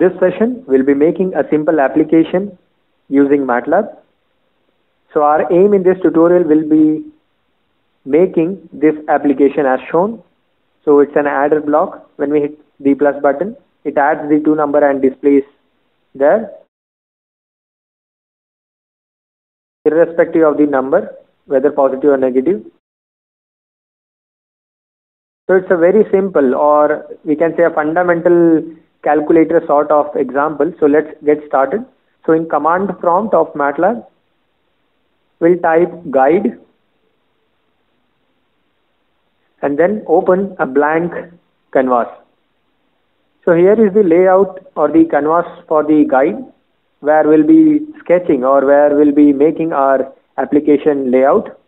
this session, we'll be making a simple application using MATLAB. So our aim in this tutorial will be making this application as shown. So it's an adder block. When we hit the plus button, it adds the two number and displays there. Irrespective of the number, whether positive or negative. So it's a very simple or we can say a fundamental calculator sort of example. So let's get started. So in command prompt of MATLAB, we'll type guide and then open a blank canvas. So here is the layout or the canvas for the guide where we'll be sketching or where we'll be making our application layout.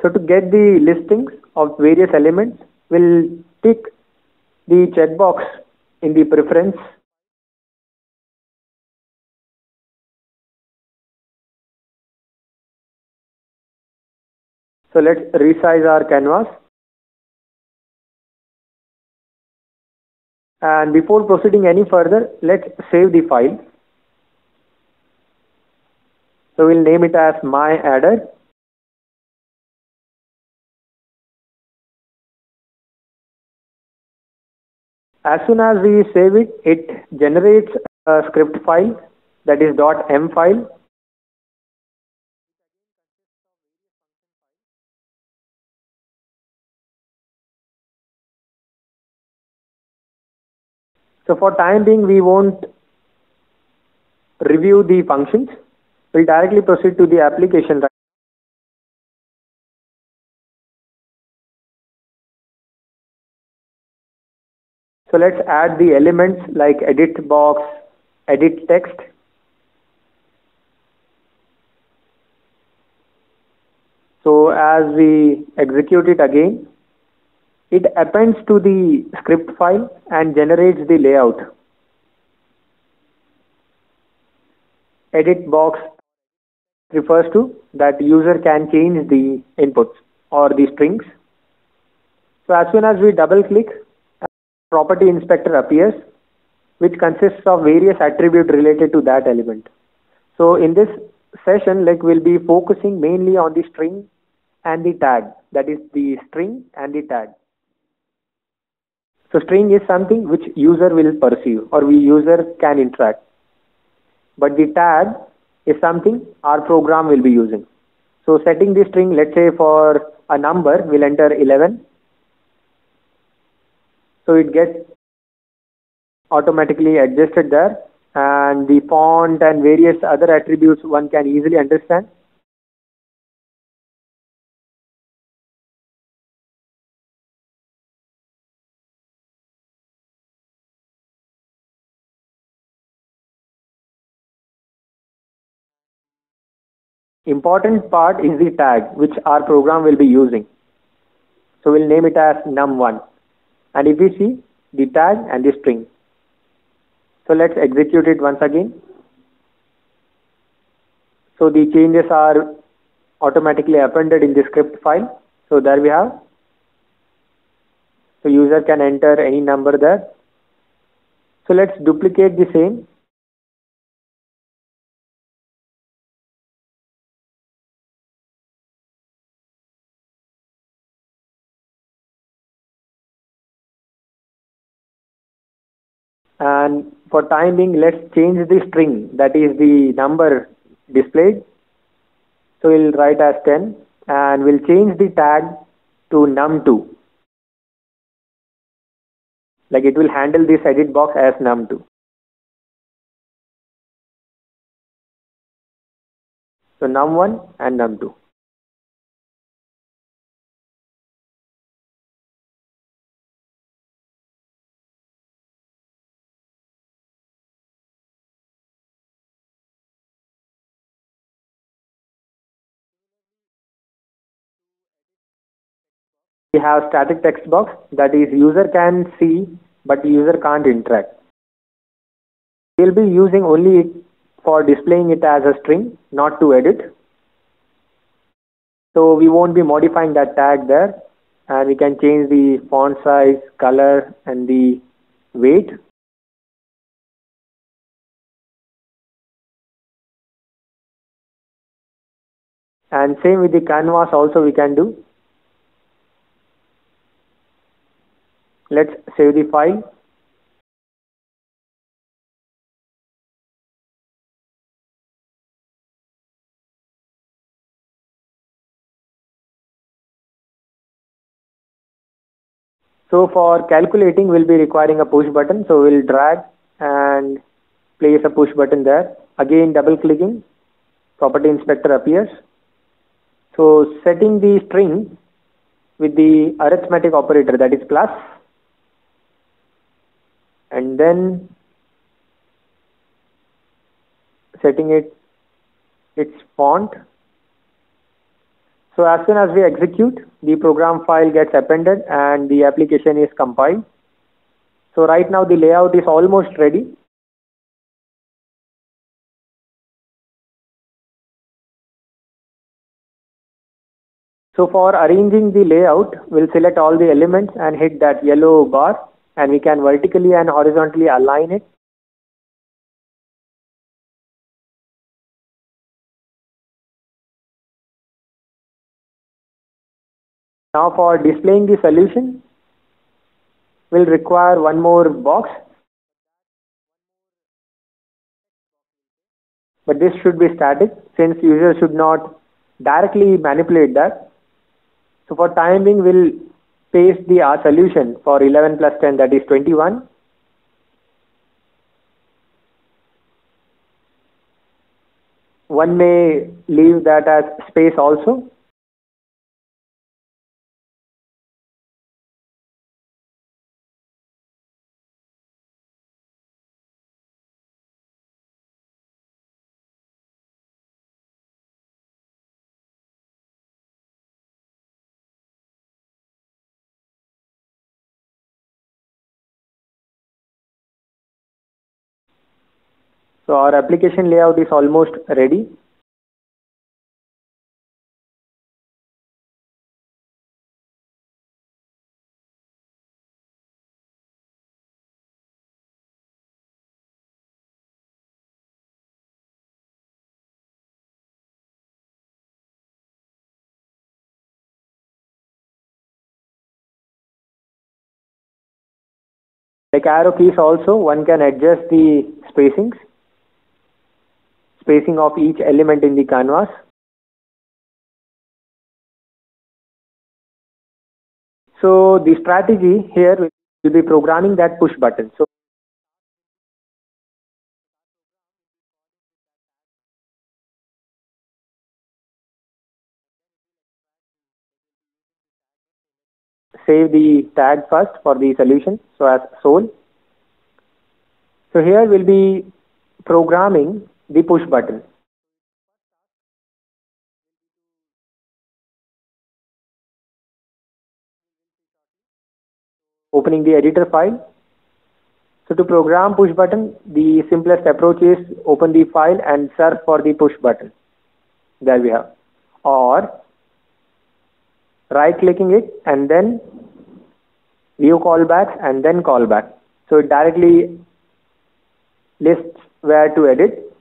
So to get the listings of various elements, we'll tick the checkbox in the preference So let's resize our canvas. And before proceeding any further, let's save the file. So we'll name it as my adder. As soon as we save it, it generates a script file that is .m file. So for time being, we won't review the functions. We'll directly proceed to the application. So let's add the elements like edit box, edit text. So as we execute it again, it appends to the script file and generates the layout. Edit box refers to that user can change the inputs or the strings. So as soon as we double click, property inspector appears which consists of various attributes related to that element. So in this session like we'll be focusing mainly on the string and the tag that is the string and the tag. So string is something which user will perceive or we user can interact. But the tag is something our program will be using. So setting the string let's say for a number we'll enter 11 so it gets automatically adjusted there and the font and various other attributes one can easily understand. Important part is the tag which our program will be using. So we'll name it as num1 and if we see the tag and the string. So let's execute it once again. So the changes are automatically appended in the script file. So there we have. So user can enter any number there. So let's duplicate the same and for time being let's change the string that is the number displayed. So we'll write as 10 and we'll change the tag to num2 like it will handle this edit box as num2 so num1 and num2 we have static text box that is user can see but user can't interact. We'll be using only it for displaying it as a string not to edit. So we won't be modifying that tag there and we can change the font size, color and the weight. And same with the canvas also we can do Let's save the file. So for calculating, we'll be requiring a push button. So we'll drag and place a push button there. Again, double clicking, property inspector appears. So setting the string with the arithmetic operator that is plus and then setting it its font. So as soon as we execute, the program file gets appended and the application is compiled. So right now the layout is almost ready. So for arranging the layout, we'll select all the elements and hit that yellow bar and we can vertically and horizontally align it. Now for displaying the solution, we'll require one more box. But this should be static since user should not directly manipulate that. So for time being, we'll paste the R solution for 11 plus 10 that is 21. One may leave that as space also. So our application layout is almost ready. Like arrow keys also, one can adjust the spacings spacing of each element in the canvas. So the strategy here will be programming that push button. So save the tag first for the solution so as sole so here we'll be programming the push button. Opening the editor file. So to program push button, the simplest approach is open the file and search for the push button. There we have. Or right clicking it and then view callbacks and then callback. So it directly lists where to edit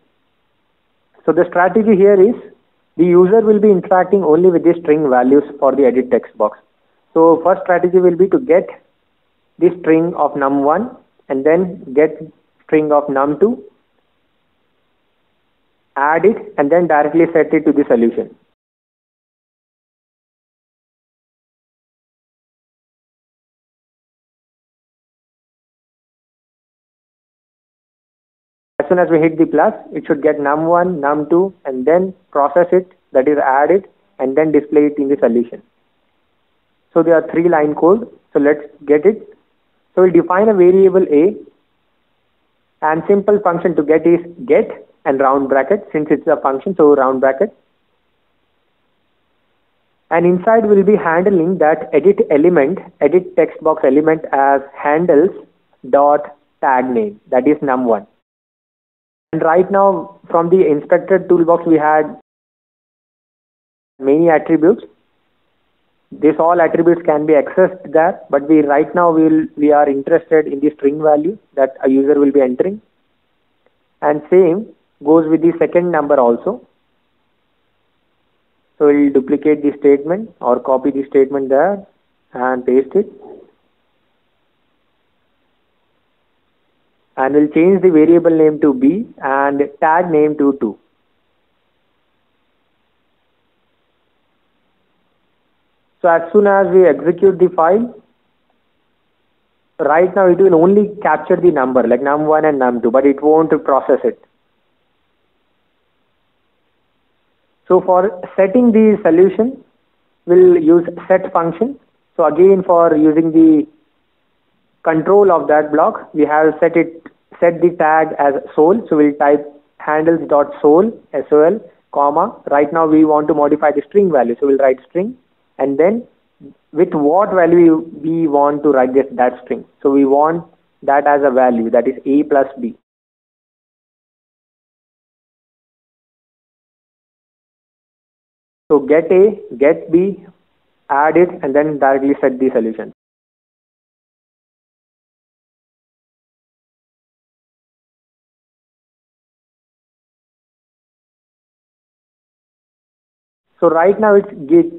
so the strategy here is the user will be interacting only with the string values for the edit text box. So first strategy will be to get the string of num1 and then get string of num2, add it and then directly set it to the solution. Soon as we hit the plus, it should get num1, num2, and then process it, that is add it, and then display it in the solution. So there are three line code. So let's get it. So we'll define a variable a, and simple function to get is get and round bracket since it's a function, so round bracket. And inside we'll be handling that edit element, edit text box element as handles dot tag name, that is num1. And right now from the inspected toolbox we had many attributes. These all attributes can be accessed there, but we right now will we are interested in the string value that a user will be entering. And same goes with the second number also. So we'll duplicate the statement or copy the statement there and paste it. And we'll change the variable name to B and tag name to 2. So as soon as we execute the file, right now it will only capture the number like num1 and num2, but it won't process it. So for setting the solution, we'll use set function. So again for using the control of that block, we have set it set the tag as sol. So we'll type handles dot sol sol comma. Right now we want to modify the string value, so we'll write string and then with what value we want to write this that string. So we want that as a value that is a plus b. So get a, get b, add it and then directly set the solution. So right now it's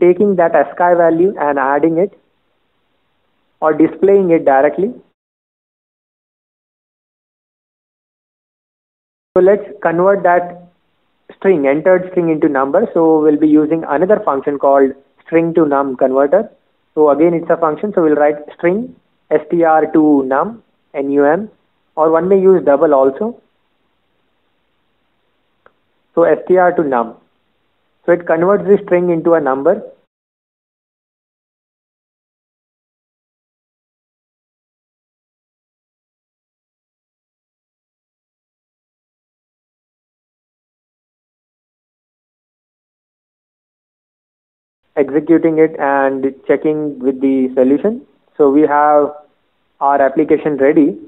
taking that ASCII value and adding it or displaying it directly. So let's convert that string, entered string into number. So we'll be using another function called string to num converter. So again, it's a function. So we'll write string str to num, num, or one may use double also. So str to num. So it converts the string into a number. executing it and checking with the solution. So we have our application ready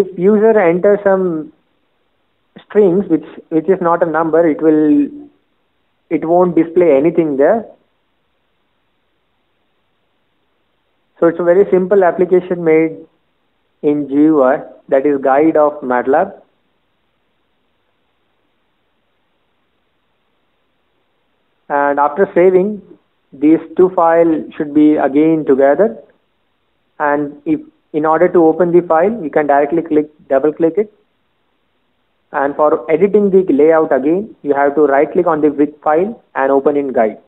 if user enters some strings which which is not a number it will it won't display anything there. So it's a very simple application made in GUI that is guide of MATLAB. And after saving these two files should be again together. And if in order to open the file, you can directly click, double click it. And for editing the layout again, you have to right click on the fig file and open in guide.